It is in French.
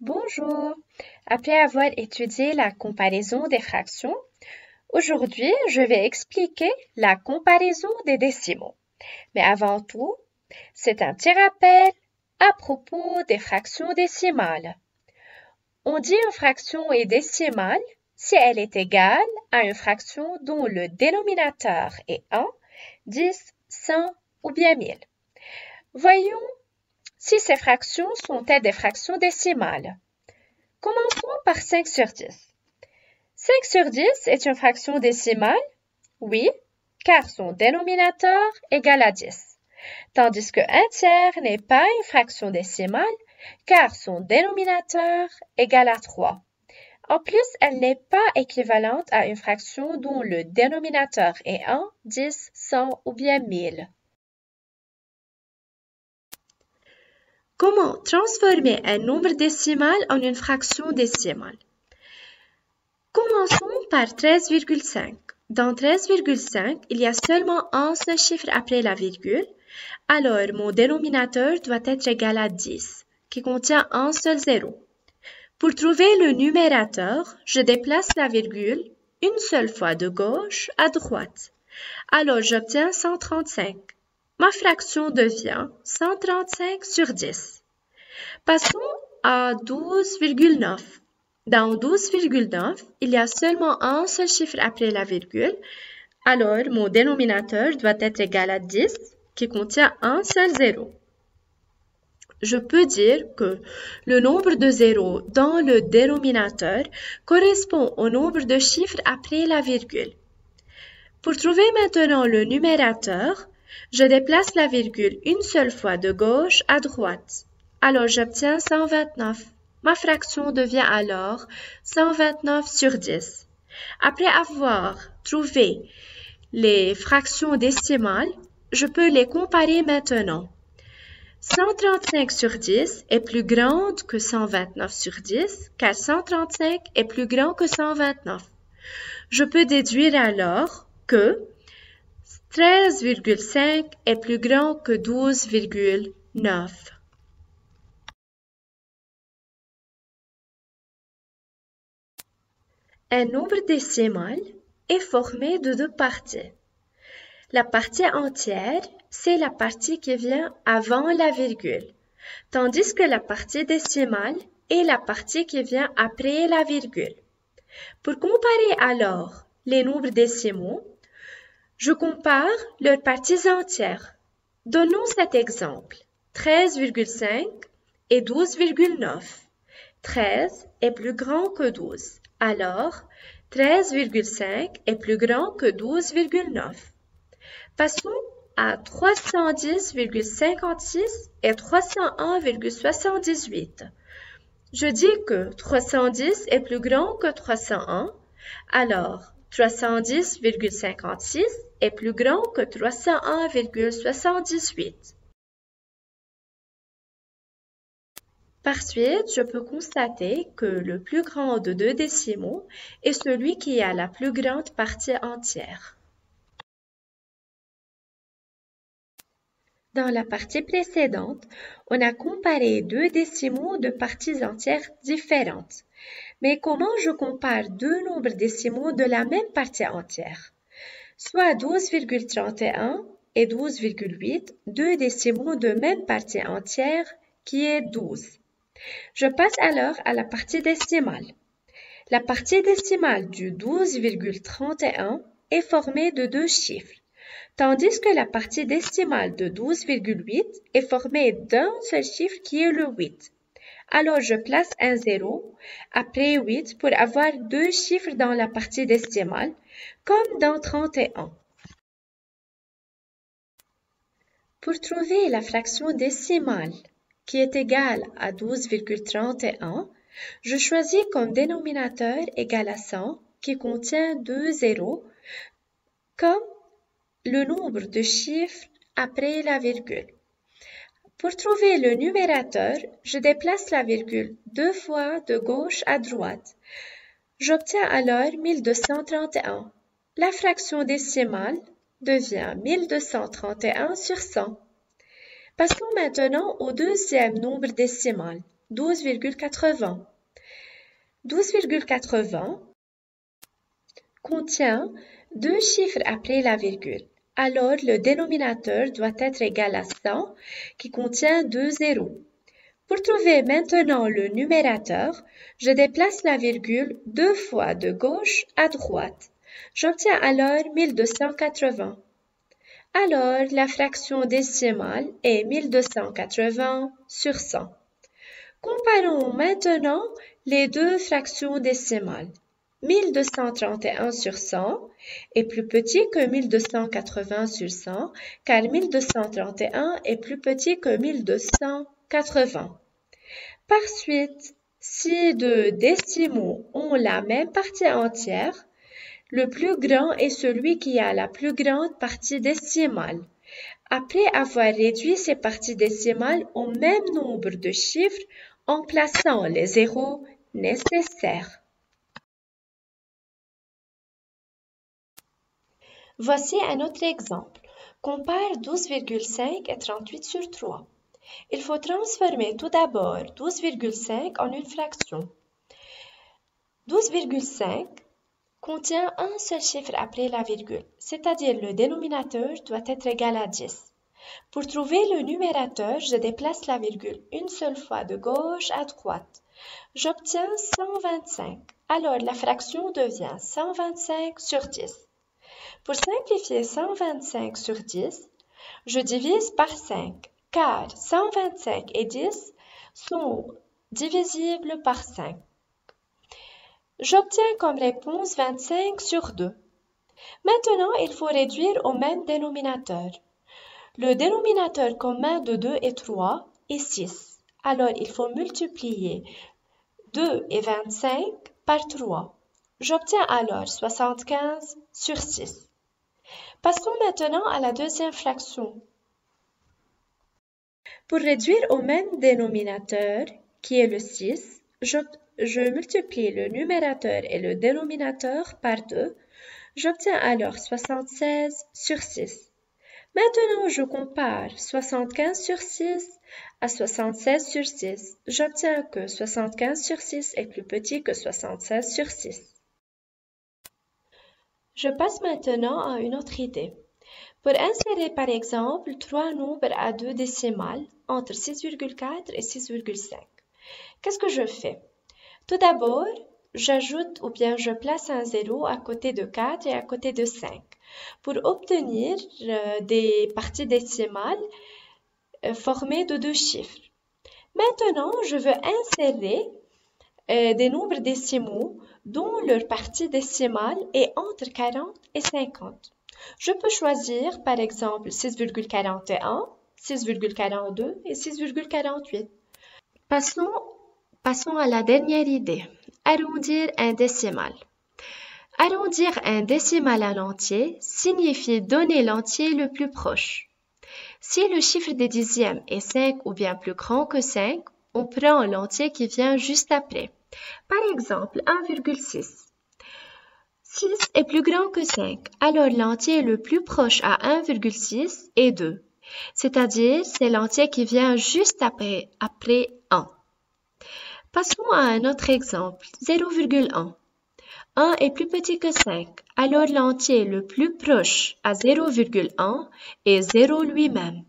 Bonjour. Après avoir étudié la comparaison des fractions, aujourd'hui, je vais expliquer la comparaison des décimaux. Mais avant tout, c'est un petit rappel à propos des fractions décimales. On dit une fraction est décimale si elle est égale à une fraction dont le dénominateur est 1, 10, 100 ou bien 1000. Voyons si ces fractions sont-elles des fractions décimales. Commençons par 5 sur 10. 5 sur 10 est une fraction décimale? Oui, car son dénominateur égale à 10. Tandis que 1 tiers n'est pas une fraction décimale, car son dénominateur égale à 3. En plus, elle n'est pas équivalente à une fraction dont le dénominateur est 1, 10, 100 ou bien 1000. Comment transformer un nombre décimal en une fraction décimale? Commençons par 13,5. Dans 13,5, il y a seulement un seul chiffre après la virgule, alors mon dénominateur doit être égal à 10, qui contient un seul zéro. Pour trouver le numérateur, je déplace la virgule une seule fois de gauche à droite. Alors j'obtiens 135 ma fraction devient 135 sur 10. Passons à 12,9. Dans 12,9, il y a seulement un seul chiffre après la virgule, alors mon dénominateur doit être égal à 10, qui contient un seul zéro. Je peux dire que le nombre de zéros dans le dénominateur correspond au nombre de chiffres après la virgule. Pour trouver maintenant le numérateur, je déplace la virgule une seule fois de gauche à droite. Alors j'obtiens 129. Ma fraction devient alors 129 sur 10. Après avoir trouvé les fractions décimales, je peux les comparer maintenant. 135 sur 10 est plus grande que 129 sur 10 car 135 est plus grand que 129. Je peux déduire alors que 13,5 est plus grand que 12,9. Un nombre décimal est formé de deux parties. La partie entière, c'est la partie qui vient avant la virgule, tandis que la partie décimale est la partie qui vient après la virgule. Pour comparer alors les nombres décimaux, je compare leurs parties entières. Donnons cet exemple. 13,5 et 12,9. 13 est plus grand que 12. Alors, 13,5 est plus grand que 12,9. Passons à 310,56 et 301,78. Je dis que 310 est plus grand que 301. Alors, 310,56 est plus grand que 301,78. Par suite, je peux constater que le plus grand de deux décimaux est celui qui a la plus grande partie entière. Dans la partie précédente, on a comparé deux décimaux de parties entières différentes. Mais comment je compare deux nombres décimaux de la même partie entière? Soit 12,31 et 12,8, deux décimaux de même partie entière qui est 12. Je passe alors à la partie décimale. La partie décimale du 12,31 est formée de deux chiffres, tandis que la partie décimale de 12,8 est formée d'un seul chiffre qui est le 8. Alors je place un 0 après 8 pour avoir deux chiffres dans la partie décimale, comme dans 31. Pour trouver la fraction décimale qui est égale à 12,31, je choisis comme dénominateur égal à 100 qui contient deux zéros comme le nombre de chiffres après la virgule. Pour trouver le numérateur, je déplace la virgule deux fois de gauche à droite. J'obtiens alors 1231. La fraction décimale devient 1231 sur 100. Passons maintenant au deuxième nombre décimal, 12,80. 12,80 contient deux chiffres après la virgule. Alors, le dénominateur doit être égal à 100 qui contient deux zéros. Pour trouver maintenant le numérateur, je déplace la virgule deux fois de gauche à droite. J'obtiens alors 1280. Alors, la fraction décimale est 1280 sur 100. Comparons maintenant les deux fractions décimales. 1231 sur 100 est plus petit que 1280 sur 100 car 1231 est plus petit que 1280. Par suite, si deux décimaux ont la même partie entière, le plus grand est celui qui a la plus grande partie décimale. Après avoir réduit ces parties décimales au même nombre de chiffres en plaçant les zéros nécessaires. Voici un autre exemple. Compare 12,5 et 38 sur 3. Il faut transformer tout d'abord 12,5 en une fraction. 12,5 contient un seul chiffre après la virgule, c'est-à-dire le dénominateur doit être égal à 10. Pour trouver le numérateur, je déplace la virgule une seule fois de gauche à droite. J'obtiens 125. Alors la fraction devient 125 sur 10. Pour simplifier 125 sur 10, je divise par 5 car 125 et 10 sont divisibles par 5. J'obtiens comme réponse 25 sur 2. Maintenant, il faut réduire au même dénominateur. Le dénominateur commun de 2 et 3 est 6. Alors, il faut multiplier 2 et 25 par 3. J'obtiens alors 75 sur 6. Passons maintenant à la deuxième fraction. Pour réduire au même dénominateur, qui est le 6, je multiplie le numérateur et le dénominateur par 2. J'obtiens alors 76 sur 6. Maintenant, je compare 75 sur 6 à 76 sur 6. J'obtiens que 75 sur 6 est plus petit que 76 sur 6. Je passe maintenant à une autre idée. Pour insérer par exemple trois nombres à deux décimales entre 6,4 et 6,5, qu'est-ce que je fais? Tout d'abord, j'ajoute ou bien je place un zéro à côté de 4 et à côté de 5 pour obtenir euh, des parties décimales euh, formées de deux chiffres. Maintenant, je veux insérer euh, des nombres décimaux dont leur partie décimale est entre 40 et 50. Je peux choisir par exemple 6,41, 6,42 et 6,48. Passons à la dernière idée. Arrondir un décimal. Arrondir un décimal à l'entier signifie donner l'entier le plus proche. Si le chiffre des dixièmes est 5 ou bien plus grand que 5, on prend l'entier qui vient juste après. Par exemple, 1,6. 6 est plus grand que 5, alors l'entier le plus proche à 1,6 est 2. C'est-à-dire, c'est l'entier qui vient juste après, après 1. Passons à un autre exemple, 0,1. 1 est plus petit que 5, alors l'entier le plus proche à 0,1 est 0 lui-même.